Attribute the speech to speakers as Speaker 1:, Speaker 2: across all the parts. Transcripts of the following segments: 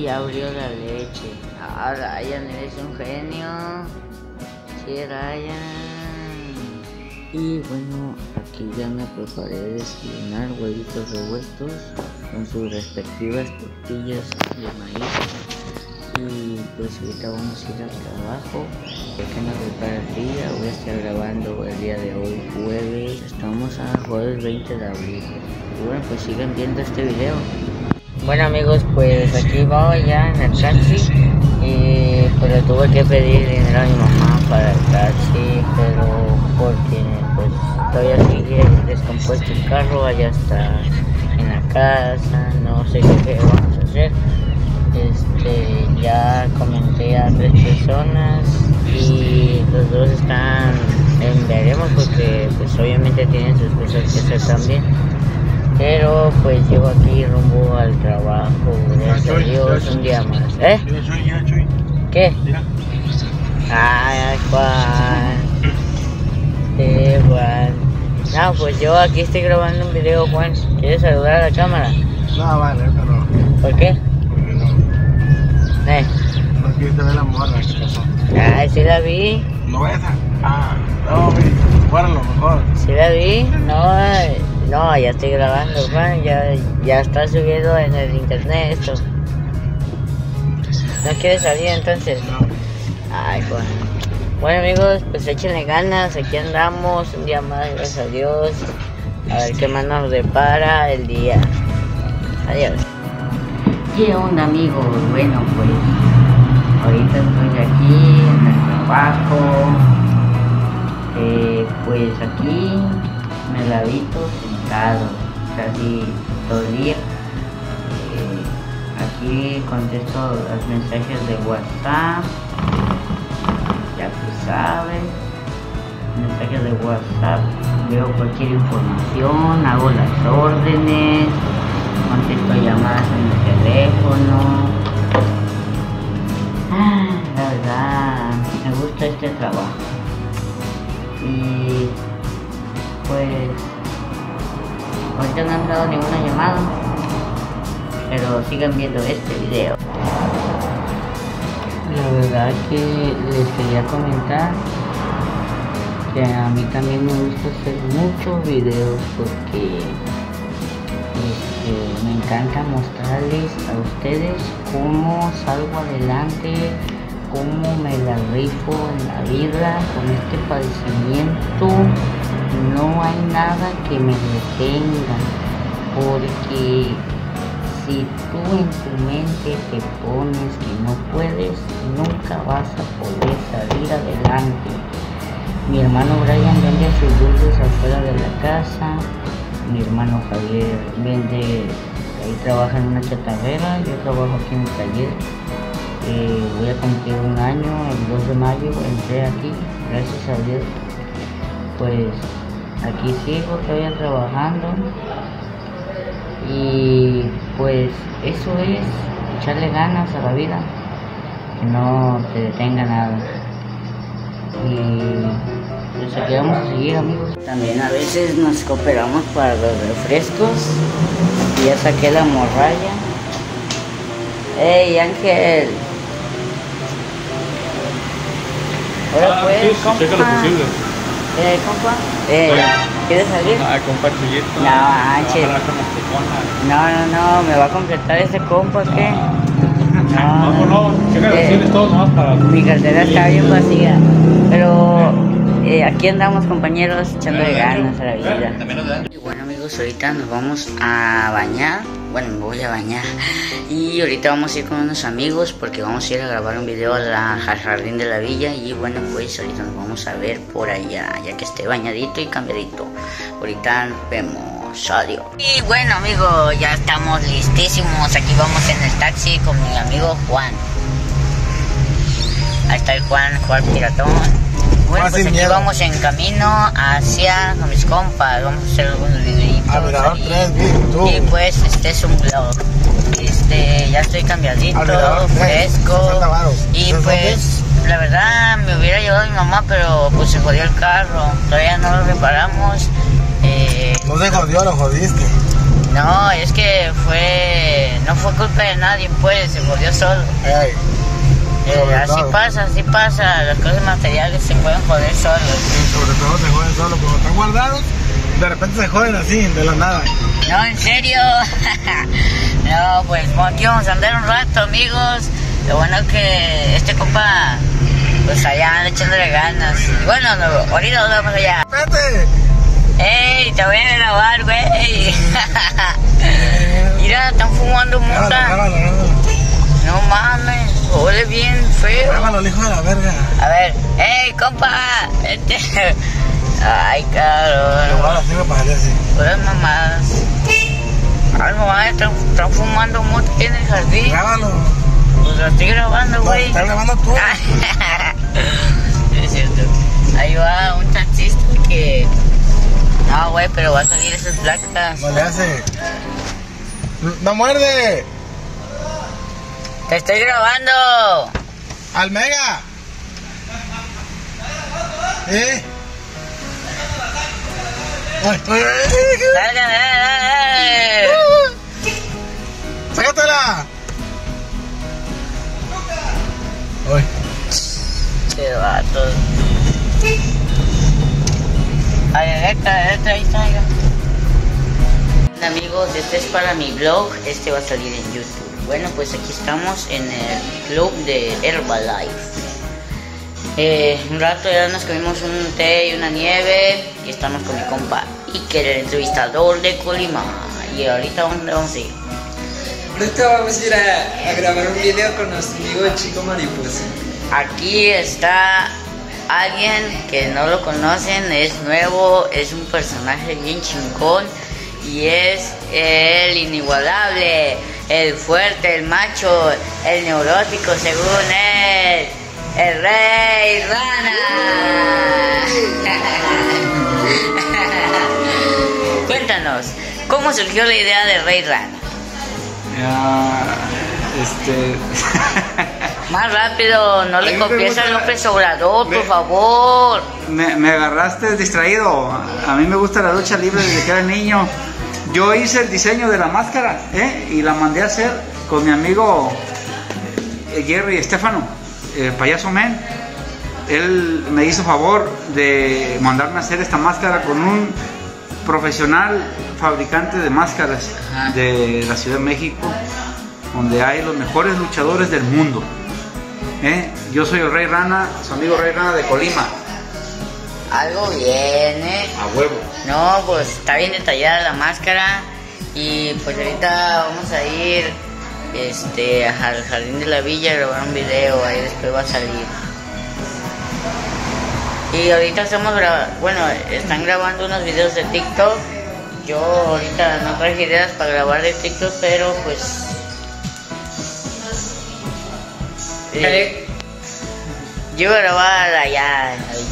Speaker 1: Y abrió la leche. Ah, Ryan, eres un genio. Sí, Ryan. Y bueno, aquí ya me preparé de desayunar huevitos revueltos con sus respectivas tortillas de maíz. Y pues ahorita vamos a ir al trabajo. Ya que nos prepara el día, voy a estar grabando el día de hoy, jueves. Estamos a jueves 20 de abril. Y bueno, pues sigan viendo este video. Bueno amigos, pues aquí voy ya en el taxi y pues le tuve que pedir dinero a mi mamá para el taxi, pero porque pues todavía sigue descompuesto el carro, allá está en la casa, no sé qué vamos a hacer. Este, ya comenté a tres personas y los dos están en veremos porque pues obviamente tienen sus cosas que hacer también. Pero pues llevo aquí rumbo un día más. ¿Eh? ¿Qué? Ay, Juan. Sí, Juan. No, pues yo aquí estoy grabando un video, Juan. ¿Quieres saludar a la cámara?
Speaker 2: No, vale, pero
Speaker 1: ¿Por qué?
Speaker 2: porque no,
Speaker 1: Eh.
Speaker 2: no quise ver la morra.
Speaker 1: Ay, sí la vi.
Speaker 2: No esa. Ah, no, fuera lo mejor.
Speaker 1: Sí la vi. No, no, ya estoy grabando, Juan. Ya, ya está subido en el internet esto. ¿No quieres salir entonces?
Speaker 2: No,
Speaker 1: Ay, Juan. Bueno amigos, pues échenle ganas, aquí andamos, un día más, gracias a Dios. A ver qué más nos depara el día. Adiós. ¿Qué onda amigos? Bueno pues, ahorita estoy aquí en el trabajo. Eh, pues aquí me la visto sentado, casi todo el día. Aquí contesto los mensajes de WhatsApp ya tú sabes, mensajes de WhatsApp, veo cualquier información, hago las órdenes, contesto llamadas en el teléfono. Ah, la verdad, me gusta este trabajo. Y pues, ahorita no han dado ninguna llamada, pero sigan viendo este video. La verdad que les quería comentar que a mí también me gusta hacer muchos videos porque este, me encanta mostrarles a ustedes cómo salgo adelante, cómo me la rifo en la vida con este padecimiento. No hay nada que me detenga porque si tú en tu mente te pones que no puedes, nunca vas a poder salir adelante. Mi hermano Brian vende sus dulces afuera de la casa. Mi hermano Javier vende, ahí trabaja en una chatarrera. Yo trabajo aquí en el taller. Eh, voy a cumplir un año, el 2 de mayo entré aquí, gracias a Dios. Pues aquí sigo todavía trabajando y pues eso es echarle ganas a la vida, que no te detenga nada. Y pues aquí vamos a seguir amigos. También a veces nos cooperamos para los refrescos. Y ya saqué la morralla. ¡Ey Ángel! Ahora pues, compa. Eh, compa. Eh, ¿quieres salir?
Speaker 3: Ah, compa Chuyito.
Speaker 1: No, manches.
Speaker 3: Que
Speaker 1: No, no, no, me va a completar ese compa, ¿qué?
Speaker 3: No, no, no, checa los
Speaker 1: Eh,
Speaker 3: posibles todos nomás para.
Speaker 1: Mi cartera está bien vacía, pero eh, aquí andamos compañeros echándole ganas a la vida. Y bueno amigos, ahorita nos vamos a bañar, bueno me voy a bañar y ahorita vamos a ir con unos amigos porque vamos a ir a grabar un video al jardín de la villa y bueno pues ahorita nos vamos a ver por allá, ya que esté bañadito y cambiadito. Ahorita nos vemos, adiós. Y bueno amigos, ya estamos listísimos, aquí vamos en el taxi con mi amigo Juan. Ahí está el Juan, Juan Piratón. Bueno, pues aquí vamos en camino hacia con mis compas. Vamos a hacer algunos videitos.
Speaker 2: A Mirador
Speaker 1: ahí.
Speaker 2: 3, vi, tú.
Speaker 1: Y pues este es un vlog. Este, ya estoy cambiadito,
Speaker 2: Al Mirador 3,
Speaker 1: fresco.
Speaker 2: 60 varos.
Speaker 1: Y
Speaker 2: ¿Tres
Speaker 1: pues la verdad me hubiera llevado mi mamá, pero pues se jodió el carro. Todavía no lo reparamos. Eh,
Speaker 2: No se jodió, lo jodiste.
Speaker 1: no, es que fue. No fue culpa de nadie, pues, se jodió solo. Eh, así pasa, así pasa. Las cosas materiales se pueden joder solos.
Speaker 2: y sobre todo se joden solo. Cuando están guardados, de repente se joden así, de la nada.
Speaker 1: No, en serio. no, pues aquí vamos a andar un rato, amigos. Lo bueno que este compa, pues allá anda echándole ganas. Bueno, no, ahorita nos vamos allá.
Speaker 2: ¡Vete!
Speaker 1: ¡Ey! Te voy a grabar, güey. Mira, están fumando mota. No mames, huele bien feo.
Speaker 2: Grábalo, hijo de la verga.
Speaker 1: A ver, ¡ey, compa! Ay, cabrón.
Speaker 2: Igual así me parece así.
Speaker 1: Puras mamadas. Ay, mamá, están, están fumando mota aquí en el jardín.
Speaker 2: Grábalo.
Speaker 1: Pues lo estoy grabando, güey.
Speaker 2: estás grabando tú.
Speaker 1: es cierto. Ahí va un taxista que. No, güey, pero va a salir esas placas.
Speaker 2: No le hace. ¡No muerde!
Speaker 1: ¡Te estoy grabando!
Speaker 2: ¡Almega! ¿Eh? ¡Sácatela! Ay,
Speaker 1: ¡Qué vato! Ay, esta, esta, ahí está. Amigos, este es para mi blog, este va a salir en YouTube. Bueno, pues aquí estamos en el club de Herbalife. Eh, un rato ya nos comimos un té y una nieve y estamos con mi compa Iker, el entrevistador de Colima. Y ahorita ¿dónde vamos a ir?
Speaker 4: Ahorita vamos a ir a, a grabar un video con nuestro amigo Chico Mariposa.
Speaker 1: Aquí está alguien que no lo conocen, es nuevo, es un personaje bien chingón y es el inigualable, el fuerte, el macho, el neurótico según él, el rey rana. Cuéntanos, ¿cómo surgió la idea de rey rana?
Speaker 5: Ya, este.
Speaker 1: Más rápido, no le copies a
Speaker 5: gusta-
Speaker 1: López Obrador, por
Speaker 5: me-
Speaker 1: favor.
Speaker 5: me, me agarraste distraído. A mí me gusta la lucha libre desde que era niño. Yo hice el diseño de la máscara ¿eh? y la mandé a hacer con mi amigo eh, Jerry Estefano, el payaso men. Él me hizo favor de mandarme a hacer esta máscara con un profesional fabricante de máscaras de la Ciudad de México, donde hay los mejores luchadores del mundo. ¿eh? Yo soy el Rey Rana, su amigo Rey Rana de Colima.
Speaker 1: Algo viene.
Speaker 5: A huevo.
Speaker 1: No, pues está bien detallada la máscara. Y pues ahorita vamos a ir este, al jardín de la villa a grabar un video. Ahí después va a salir. Y ahorita estamos grabando. Bueno, están grabando unos videos de TikTok. Yo ahorita no traje ideas para grabar de TikTok, pero pues. eh, yo voy a grabar allá. ahí.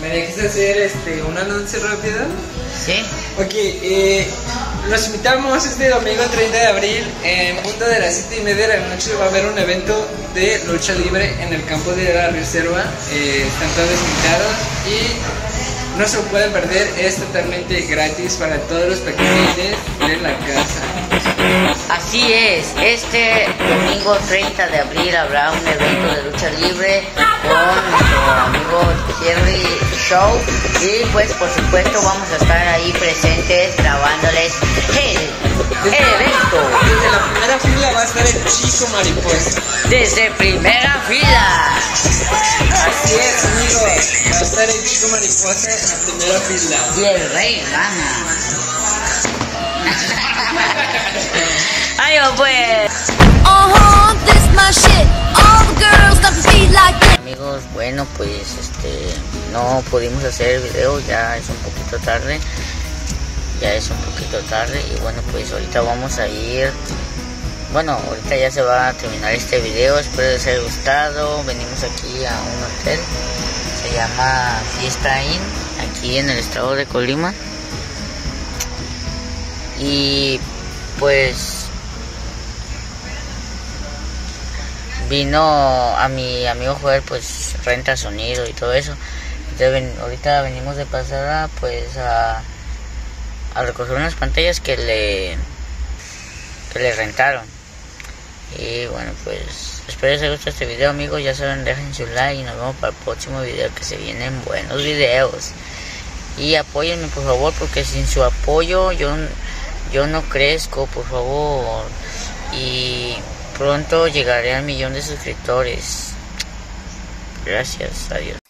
Speaker 4: ¿Me dejas hacer este, un anuncio rápido?
Speaker 1: ¿Sí?
Speaker 4: Ok, eh, los invitamos este domingo 30 de abril en punto de las 7 y media de la noche va a haber un evento de lucha libre en el campo de la reserva. Eh, están todos invitados y no se lo pueden perder, es totalmente gratis para todos los pequeñines de la casa.
Speaker 1: Así es, este domingo 30 de abril habrá un evento de lucha libre con nuestro amigo Jerry Show y pues por supuesto vamos a estar ahí presentes grabándoles el, el evento
Speaker 4: Desde la primera fila va a estar el chico mariposa.
Speaker 1: desde primera fila.
Speaker 4: Así es, amigos. Va a estar el chico mariposa en la primera fila.
Speaker 1: Y el rey rana. Pues. Amigos, bueno, pues este no pudimos hacer el video, ya es un poquito tarde. Ya es un poquito tarde y bueno, pues ahorita vamos a ir. Bueno, ahorita ya se va a terminar este video, espero les haya gustado. Venimos aquí a un hotel, se llama Fiesta Inn, aquí en el estado de Colima. Y pues vino a mi amigo Joel, pues renta sonido y todo eso. Entonces, ahorita venimos de pasada, pues a, a recoger unas pantallas que le, que le rentaron. Y bueno, pues espero les haya gustado este video, amigos. Ya saben, dejen su like y nos vemos para el próximo video que se vienen buenos videos. Y apóyenme, por favor, porque sin su apoyo yo, yo no crezco, por favor. Y pronto llegaré al millón de suscriptores. Gracias, adiós.